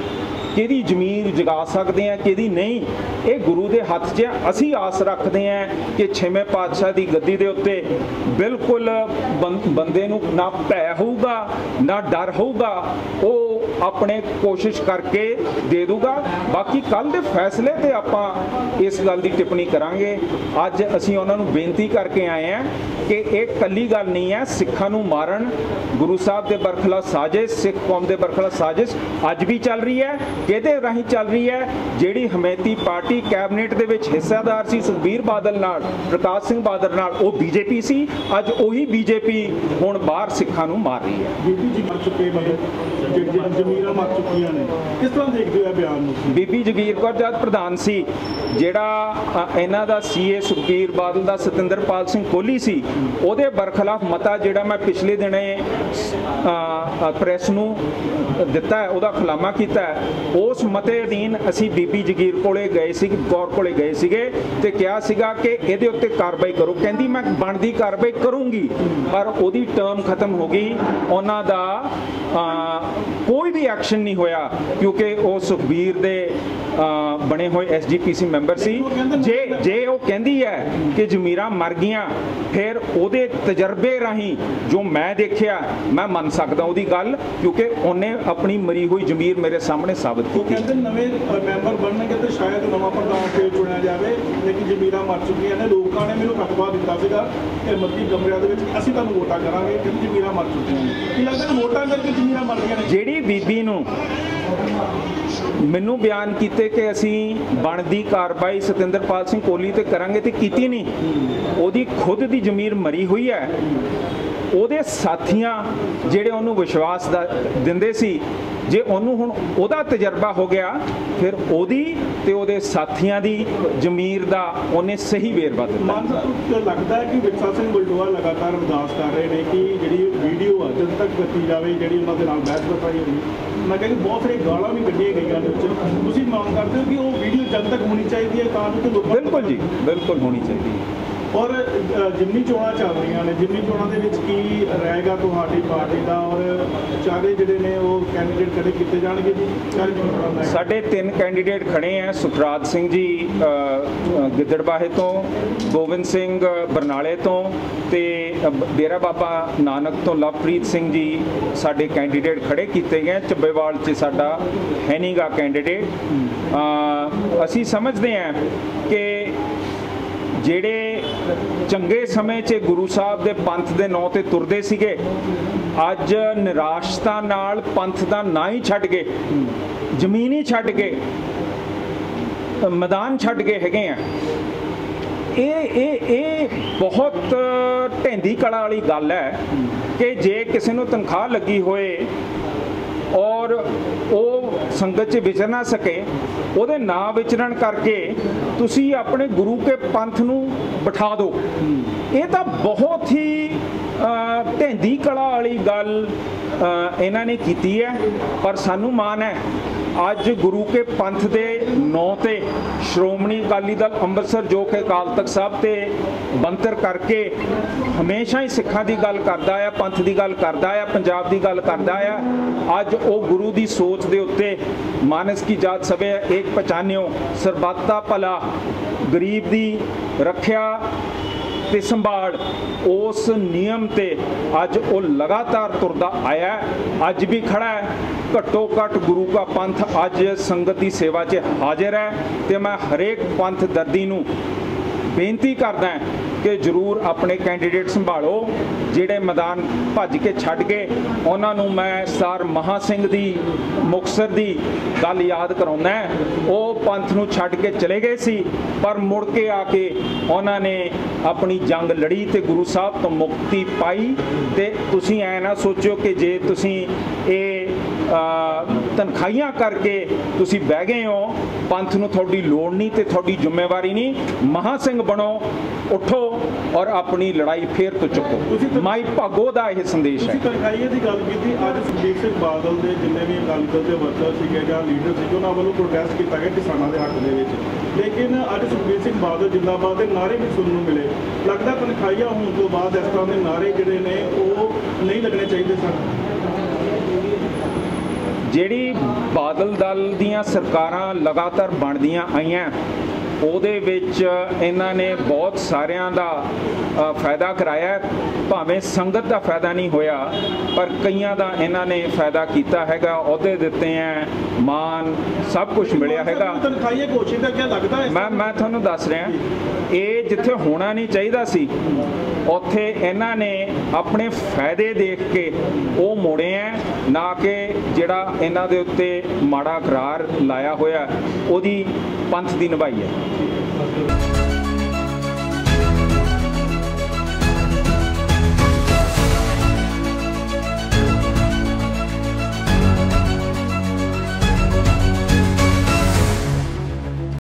ਕਿਹਦੀ ਜ਼ਮੀਰ ਜਗਾ ਸਕਦੇ ਆ ਕਿਹਦੀ ਨਹੀਂ ਇਹ ਗੁਰੂ ਦੇ ਹੱਥ 'ਚ ਅਸੀਂ ਆਸ ਰੱਖਦੇ ਆ ਕਿ ਛੇਵੇਂ ਪਾਤਸ਼ਾਹ ਦੀ ਗੱਦੀ ਦੇ ਉੱਤੇ ਬਿਲਕੁਲ ਬੰ- ਬੰਦੇ ਨੂੰ ਨਾ ਭੈ ਹੋਊਗਾ ਨਾ ਡਰ ਹੋਊਗਾ। ਉਹ ਆਪਣੇ ਕੋਸ਼ਿਸ਼ ਕਰਕੇ ਦੇ ਦੂਗਾ। ਬਾਕੀ ਕੱਲ ਦੇ ਫੈਸਲੇ ਤੇ ਆਪਾਂ ਇਸ ਗੱਲ ਦੀ ਟਿੱਪਣੀ ਕਰਾਂਗੇ। ਅੱਜ ਅਸੀਂ ਉਹਨਾਂ ਨੂੰ ਬੇਨਤੀ ਕਰਕੇ ਆਏ ਹਾਂ ਕਿ ਇਹ ਕੱਲੀ ਗੱਲ ਨਹੀਂ ਹੈ, ਸਿੱਖਾਂ ਨੂੰ ਮਾਰਨ। ਗੁਰੂ ਸਾਹਿਬ ਦੇ ਬਰਖਲਾਫ ਸਾਜ਼ਿਸ਼, ਸਿੱਖ ਕੌਮ ਦੇ ਬਰਖਲਾਫ ਸਾਜ਼ਿਸ਼ ਅੱਜ ਵੀ ਚੱਲ ਰਹੀ ਹੈ ਕਿਹਦੇ ਰਾਹੀਂ ਚੱਲ ਰਹੀ ਹੈ, ਜਿਹੜੀ ਹਮੈਤੀ ਪਾਰਟੀ ਕੈਬਨਿਟ ਦੇ ਵਿੱਚ ਹਿੱਸੇਦਾਰ ਸੀ ਸੁਖਬੀਰ ਬਾਦਲ ਨਾਲ, ਪ੍ਰਕਾਸ਼ ਸਿੰਘ ਬਾਦਲ ਨਾਲ, ਉਹ ਬੀਜੇਪੀ ਸੀ। ਅੱਜ ਉਹੀ ਬੀਜੇਪੀ ਹੁਣ ਬਾਹਰ ਸਿੱਖਾਂ ਨੂੰ ਮਾਰ ਰਹੀ ਹੈ। ਬੀਬੀ ਜੀ ਮਰ ਚੁੱਕੇ ਮਤਲਬ ਜਿਹੜੀਆਂ ਜ਼ਮੀਰਾਂ ਚੁੱਕੀਆਂ ਨੇ। ਕਿਸ ਤਰ੍ਹਾਂ ਦੇਖਦੇ ਹੋ ਬਿਆਨ ਨੂੰ ਬੀਬੀ ਜਗੀਰ ਕੌਰ ਜਦ ਪ੍ਰਧਾਨ ਸੀ, ਜਿਹੜਾ ਇਹਨਾਂ ਦਾ ਸੀਏ ਸੁਖਬੀਰ ਬਾਦਲ ਦਾ ਸਤਿੰਦਰਪਾਲ ਸਿੰਘ ਕੋਹਲੀ ਸੀ, ਉਹਦੇ ਬਰਖਲਾਫ ਮਤਾ ਜਿਹੜਾ ਮੈਂ ਪਿਛਲੇ ਦਿਨੇ ਪ੍ਰੈਸ ਨੂੰ ਦਿੱਤਾ ਹੈ, ਉਹਦਾ ਖਲਾਮਾ ਕੀਤਾ ਹੈ। ਉਸ ਮਤੇ ਅਧੀਨ ਅਸੀਂ ਬੀਬੀ ਜਗੀਰ ਕੋਲੇ ਗਏ ਸੀ ਗੌਰ ਕੋਲੇ ਗਏ ਸੀਗੇ ਤੇ ਕਿਹਾ ਸੀਗਾ ਕਿ ਇਹਦੇ ਉੱਤੇ ਕਾਰਵਾਈ ਕਰੋ। ਕਹਿੰਦੀ, ਮੈਂ ਬਣਦੀ ਕਾਰਵਾਈ ਕਰੂੰਗੀ, ਪਰ ਉਹਦੀ ਟਰਮ ਖਤਮ ਹੋ ਗਈ। ਉਹਨਾਂ ਦਾ ਕੋਈ ਵੀ ਐਕਸ਼ਨ ਨਹੀਂ ਹੋਇਆ ਕਿਉਂਕਿ ਉਹ ਸੁਖਬੀਰ ਦੇ ਬਣੇ ਹੋਏ ਐਸਜੀਪੀਸੀ ਮੈਂਬਰ ਸੀ। ਜੇ ਜੇ ਉਹ ਕਹਿੰਦੀ ਹੈ ਕਿ ਜ਼ਮੀਰਾਂ ਮਰ ਗਈਆਂ ਫਿਰ ਉਹਦੇ ਤਜਰਬੇ ਰਾਹੀਂ ਜੋ ਮੈਂ ਦੇਖਿਆ ਮੈਂ ਮੰਨ ਸਕਦਾ ਉਹਦੀ ਗੱਲ ਕਿਉਂਕਿ ਉਹਨੇ ਆਪਣੀ ਮਰੀ ਹੋਈ ਜ਼ਮੀਰ ਮੇਰੇ ਸਾਹਮਣੇ ਸਾਬਤ ਉਹ ਕੀਤੀ। ਕਹਿੰਦੇ ਨਵੇਂ ਮੈਂਬਰ ਬਣਨਗੇ ਤੇ ਸ਼ਾਇਦ ਨਵਾਂ ਪ੍ਰਧਾਨ ਫੇਰ ਚੁਣਿਆ ਜਾਵੇ ਲੇਕਿਨ ਜ਼ਮੀਰਾਂ ਮਰ ਚੁੱਕੀਆਂ ਨੇ ਲੋਕਾਂ ਨੇ ਮੈਨੂੰ ਫਤਵਾ ਦਿੱਤਾ ਸੀਗਾ ਕਿ ਮੱਤੀ ਕਮਰਿਆਂ ਦੇ ਵਿੱਚ ਅਸੀਂ ਤੁਹਾਨੂੰ ਵੋਟਾਂ ਕਰਾਂਗੇ ਕਿ ਜ਼ਮੀਰਾਂ ਮਰ ਚੁੱਕੀਆਂ ਨੇ। ਕੀ ਲੱਗਦਾ ਵੋਟਾਂ ਕਰਕੇ ਜ਼ਮੀਰਾਂ ਮਰ ਗਈਆਂ ਨੇ? ਜਿਹੜੀ ਬੀਬੀ ਨੂੰ। ਮੈਨੂੰ ਬਿਆਨ ਕੀਤੇ ਕਿ ਅਸੀਂ ਬਣਦੀ ਕਾਰਵਾਈ ਸਤਿੰਦਰਪਾਲ ਸਿੰਘ ਕੋਹਲੀ ਤੇ ਕਰਾਂਗੇ ਤੇ ਕੀਤੀ ਨਹੀਂ। ਉਹਦੀ ਖੁਦ ਦੀ ਜ਼ਮੀਰ ਮਰੀ ਹੋਈ ਹੈ। ਉਹਦੇ ਸਾਥੀਆਂ ਜਿਹੜੇ ਉਹਨੂੰ ਵਿਸ਼ਵਾਸ ਦਾ ਦਿੰਦੇ ਸੀ ਜੇ ਉਹਨੂੰ ਹੁਣ ਉਹਦਾ ਤਜਰਬਾ ਹੋ ਗਿਆ ਫਿਰ ਉਹਦੀ ਤੇ ਉਹਦੇ ਸਾਥੀਆਂ ਦੀ ਜ਼ਮੀਰ ਦਾ ਉਹਨੇ ਸਹੀ ਵੇਰਵਾ ਦਿੱਤਾ। ਮਾਨ ਲੱਗਦਾ ਹੈ ਕਿ ਵਿਕਸਾ ਸਿੰਘ ਬਲਡੋਆ ਲਗਾਤਾਰ ਅਰਦਾਸ ਕਰ ਰਹੇ ਨੇ ਕਿ ਜਿਹੜੀ ਵੀਡੀਓ ਆ ਜਦ ਤੱਕ ਦਿੱਤੀ ਜਾਵੇ ਜਿਹੜੀ ਉਹਨਾਂ ਦੇ ਨਾਲ ਬਹਿਸ ਬਤਾਈ ਹੋਈ ਮੈਂ ਕਹਿੰਦਾ ਬਹੁਤ ਸਾਰੀ ਗਾਲਾਂ ਵੀ ਕੱਢੀਆਂ ਗਈਆਂ ਨੇ ਵਿੱਚ। ਤੁਸੀਂ ਮੰਗ ਕਰਦੇ ਹੋ ਕਿ ਉਹ ਵੀਡੀਓ ਜਦ ਤੱਕ ਹੋਣੀ ਚਾਹੀਦੀ ਹੈ ਤਾਂ ਕਿ ਲੋਕਾਂ ਬਿਲਕੁਲ ਜੀ ਬਿਲਕੁਲ ਹੋਣੀ ਚਾਹੀਦੀ ਹੈ। ਔਰ ਅ, ਚੋਣਾਂ ਚੱਲ ਰਹੀਆਂ ਨੇ ਜਿਮਨੀ ਚੋਣਾਂ ਦੇ ਵਿੱਚ ਕੀ ਰਹੇਗਾ ਤੁਹਾਡੀ ਪਾਰਟੀ ਦਾ ਔਰ ਚਾਰੇ ਜਿਹੜੇ ਨੇ ਉਹ ਕੈਂਡੀਡੇਟ ਖੜੇ ਕੀਤੇ ਜਾਣਗੇ ਜੀ? ਚਾਰੇ ਸਾਡੇ ਤਿੰਨ ਕੈਂਡੀਡੇਟ ਖੜੇ ਆ ਸੁਖਰਾਜ ਸਿੰਘ ਜੀ ਅ, ਗਿੱਦੜਬਾਹੇ ਤੋਂ ਗੋਬਿੰਦ ਸਿੰਘ ਬਰਨਾਲੇ ਤੋਂ ਤੇ ਡੇਰਾ ਬਾਬਾ ਨਾਨਕ ਤੋਂ ਲਵਪ੍ਰੀਤ ਸਿੰਘ ਜੀ ਸਾਡੇ ਕੈਂਡੀਡੇਟ ਖੜੇ ਕੀਤੇ ਗਏ। ਚੱਬੇਵਾਲ 'ਚ ਸਾਡਾ ਹੈਨੀਗਾ ਕੈਂਡੀਡੇਟ ਅਸੀਂ ਸਮਝਦੇ ਹਾਂ ਕਿ ਜਿਹੜੇ ਚੰਗੇ ਸਮੇਂ 'ਚ ਗੁਰੂ ਸਾਹਿਬ ਦੇ ਪੰਥ ਦੇ ਨਾਂ ਤੇ ਤੁਰਦੇ ਸੀਗੇ। ਅੱਜ ਨਿਰਾਸ਼ਤਾ ਨਾਲ ਪੰਥ ਦਾ ਨਾਂ ਹੀ ਛੱਡ ਗਏ। ਜ਼ਮੀਨ ਹੀ ਛੱਡ ਕੇ ਮੈਦਾਨ ਛੱਡ ਕੇ ਹੈਗੇ ਆ। ਇਹ ਇਹ ਇਹ ਬਹੁਤ ਢੈਂਦੀ ਕਲਾ ਵਾਲੀ ਗੱਲ ਹੈ ਕਿ ਜੇ ਕਿਸੇ ਨੂੰ ਤਨਖਾਹ ਲੱਗੀ ਹੋਏ ਔਰ ਉਹ ਸੰਗਤ 'ਚ ਵਿਚਰ ਨਾ ਸਕੇ, ਉਹਦੇ ਨਾਂ ਵਿਚਰਨ ਕਰਕੇ ਤੁਸੀਂ ਆਪਣੇ ਗੁਰੂ ਕੇ ਪੰਥ ਨੂੰ ਬਿਠਾ ਦਿਓ ਇਹ ਤਾਂ ਬਹੁਤ ਹੀ ਅ, ਢੈਂਦੀ ਕਲਾ ਵਾਲੀ ਗੱਲ ਇਹਨਾਂ ਨੇ ਕੀਤੀ ਹੈ ਪਰ ਸਾਨੂੰ ਮਾਣ ਹੈ। ਅੱਜ ਗੁਰੂ ਕੇ ਪੰਥ ਦੇ ਨਾਂ ਤੇ ਸ਼੍ਰੋਮਣੀ ਅਕਾਲੀ ਦਲ ਅੰਮ੍ਰਿਤਸਰ ਜੋ ਕਿ ਅਕਾਲ ਤਖਤ ਸਾਹਿਬ ਤੇ ਬੰਤਰ ਕਰਕੇ ਹਮੇਸ਼ਾ ਹੀ ਸਿੱਖਾਂ ਦੀ ਗੱਲ ਕਰਦਾ ਆ, ਪੰਥ ਦੀ ਗੱਲ ਕਰਦਾ ਆ, ਪੰਜਾਬ ਦੀ ਗੱਲ ਕਰਦਾ ਆ, ਅੱਜ ਉਹ ਗੁਰੂ ਦੀ ਸੋਚ ਦੇ ਉੱਤੇ ਮਾਨਸ ਕੀ ਜਾਤ ਸਵੇ ਏਕ ਪਛਾਨਿਓ, ਸਰਬੱਤਾ ਭਲਾ, ਗਰੀਬ ਦੀ ਰੱਖਿਆ ਤੇ ਸੰਭਾਲ, ਉਸ ਨਿਯਮ ਤੇ ਅੱਜ ਉਹ ਲਗਾਤਾਰ ਤੁਰਦਾ ਆਇਆ, ਅੱਜ ਵੀ ਖੜਾ ਹੈ। ਘੱਟੋ ਘੱਟ ਗੁਰੂ ਕਾ ਪੰਥ ਅੱਜ ਸੰਗਤ ਦੀ ਸੇਵਾ 'ਚ ਹਾਜ਼ਰ ਹੈ ਤੇ ਮੈਂ ਹਰੇਕ ਪੰਥ ਦਰਦੀ ਨੂੰ ਬੇਨਤੀ ਕਰਦਾ ਕਿ ਜਰੂਰ ਆਪਣੇ ਕੈਂਡੀਡੇਟ ਸੰਭਾਲੋ ਜਿਹੜੇ ਮੈਦਾਨ ਭੱਜ ਕੇ ਛੱਡ ਗਏ ਉਹਨਾਂ ਨੂੰ ਮੈਂ ਸਰ ਮਹਾ ਸਿੰਘ ਦੀ ਮੁਕਤਸਰ ਦੀ ਗੱਲ ਯਾਦ ਕਰਾਉਂਦਾ ਉਹ ਪੰਥ ਨੂੰ ਛੱਡ ਕੇ ਚਲੇ ਗਏ ਸੀ ਪਰ ਮੁੜ ਕੇ ਆ ਕੇ ਉਹਨਾਂ ਨੇ ਆਪਣੀ ਜੰਗ ਲੜੀ ਤੇ ਗੁਰੂ ਸਾਹਿਬ ਤੋਂ ਮੁਕਤੀ ਪਾਈ। ਤੇ ਤੁਸੀਂ ਐ ਨਾ ਸੋਚੋ ਕਿ ਜੇ ਤੁਸੀਂ ਇਹ ਅ, ਤਨਖਾਹੀਆਂ ਕਰਕੇ ਤੁਸੀਂ ਬਹਿ ਗਏ ਹੋ ਪੰਥ ਨੂੰ ਤੁਹਾਡੀ ਲੋੜ ਨਹੀਂ ਤੇ ਤੁਹਾਡੀ ਜ਼ਿੰਮੇਵਾਰੀ ਨਹੀਂ। ਮਹਾ ਸਿੰਘ ਬਣੋ ਉਠੋ ਔਰ ਆਪਣੀ ਲੜਾਈ ਫੇਰ ਤੋਂ ਚੁੱਕੋ। ਮਾਈ ਭਾਗੋ ਦਾ ਇਹ ਸੰਦੇਸ਼ ਹੈ। ਤੁਸੀਂ ਤਨਖਾਹੀਏ ਦੀ ਗੱਲ ਕੀਤੀ ਅੱਜ ਸੁਖਬੀਰ ਸਿੰਘ ਬਾਦਲ ਦੇ ਜਿੰਨੇ ਵੀ ਅਕਾਲੀ ਦਲ ਦੇ ਵਰਕਰ ਸੀਗੇ ਜਾਂ ਲੀਡਰ ਸੀਗੇ ਉਹਨਾਂ ਵੱਲੋਂ ਪ੍ਰੋਟੈਸਟ ਕੀਤਾ ਗਿਆ ਕਿਸਾਨਾਂ ਦੇ ਹੱਕ ਦੇ ਵਿੱਚ। ਲੇਕਿਨ ਅੱਜ ਸੁਖਬੀਰ ਸਿੰਘ ਬਾਦਲ ਜਿੰਦਾਬਾਦ ਦੇ ਨਾਰੇ ਵੀ ਸੁਣਨ ਨੂੰ ਮਿਲੇ। ਲੱਗਦਾ ਤਨਖਾਹੀਆ ਹੋਣ ਤੋਂ ਬਾਅਦ ਇਸ ਤਰ੍ਹਾਂ ਦੇ ਨਾਰੇ ਜਿਹੜੇ ਨੇ ਉਹ ਨਹੀਂ ਲੱਗਣੇ ਚਾਹੀਦੇ ਸਨ। ਜਿਹੜੀ ਬਾਦਲ ਦਲ ਦੀਆਂ ਸਰਕਾਰਾਂ ਲਗਾਤਾਰ ਬਣਦੀਆਂ ਆਈਆਂ ਉਹਦੇ ਵਿੱਚ ਇਹਨਾਂ ਨੇ ਬਹੁਤ ਸਾਰਿਆਂ ਦਾ ਫਾਇਦਾ ਕਰਾਇਆ। ਭਾਵੇਂ ਸੰਗਤ ਦਾ ਫਾਇਦਾ ਨਹੀਂ ਹੋਇਆ ਪਰ ਕਈਆਂ ਦਾ ਇਹਨਾਂ ਨੇ ਫਾਇਦਾ ਕੀਤਾ ਹੈਗਾ। ਅਹੁਦੇ ਦਿੱਤੇ ਹੈ ਮਾਨ ਸਭ ਕੁਝ ਮਿਲਿਆ ਹੈਗਾ। ਤਨਖਾਹੀਏ ਲੱਗਦਾ ਹੈ ਮੈਂ ਮੈਂ ਤੁਹਾਨੂੰ ਦੱਸ ਰਿਹਾ ਇਹ ਜਿੱਥੇ ਹੋਣਾ ਨਹੀਂ ਚਾਹੀਦਾ ਸੀ ਉੱਥੇ ਇਹਨਾਂ ਨੇ ਆਪਣੇ ਫਾਇਦੇ ਦੇਖ ਕੇ ਉਹ ਮੋੜੇ ਆ ਨਾ ਕਿ ਜਿਹੜਾ ਇਹਨਾਂ ਦੇ ਉੱਤੇ ਮਾੜਾ ਕਰਾਰ ਲਾਇਆ ਹੋਇਆ। ਉਹਦੀ ਪੰਥ ਦੀ ਨਿਭਾਈ ਹੈ।